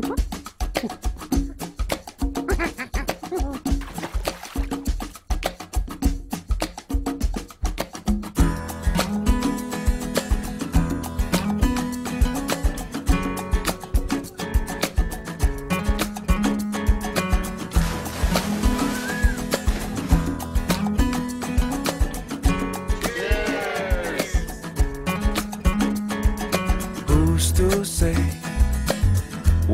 Mm-hmm.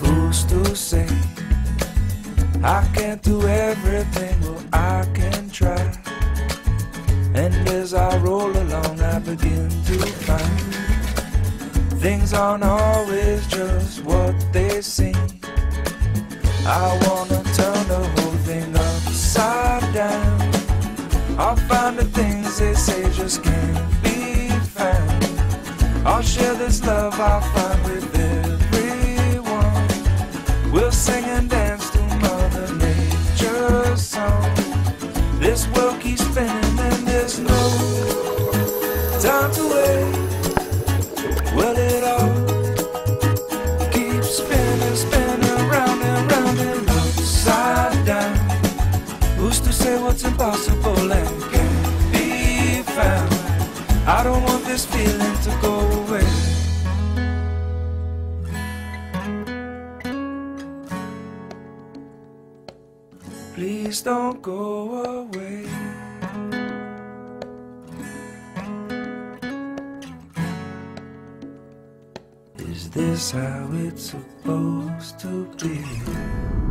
Who's to say I can't do everything? Well, I can try. And as I roll along, I begin to find things aren't always just what they seem. I wanna turn the whole thing upside down. I'll find the things they say just this love I find with everyone. We'll sing and dance to Mother Nature's song. This world keeps spinning and there's no time to wait. Well, it all keeps spinning, spinning round and round and upside down. Who's to say what's impossible and can't be found? I don't want this feeling to Please don't go away. Is this how it's supposed to be?